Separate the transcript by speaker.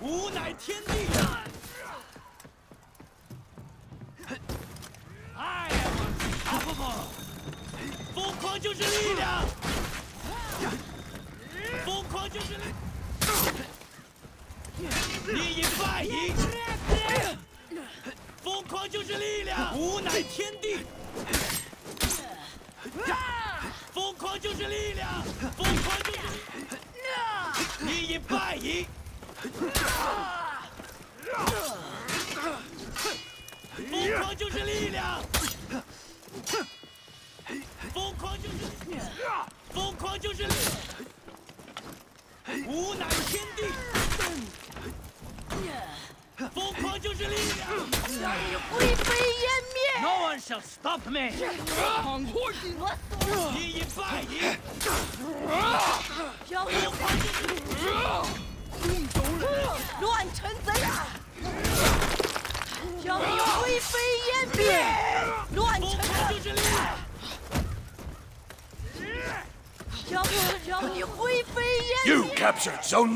Speaker 1: 吾乃天地。哎呀，啊不不，疯狂就是力量，疯狂就是力。你已败矣。疯狂就是力量，吾乃天地。疯狂就是力量，疯狂就是力量。你已败矣。疯狂就是力量，疯狂就是力量，疯狂就是力，吾乃天地，疯狂就是力量，
Speaker 2: 让你灰飞烟灭
Speaker 1: ！No one shall stop me！你已败！
Speaker 2: 飞烟灭！乱臣贼！让让你灰飞烟灭！
Speaker 3: You captured Zone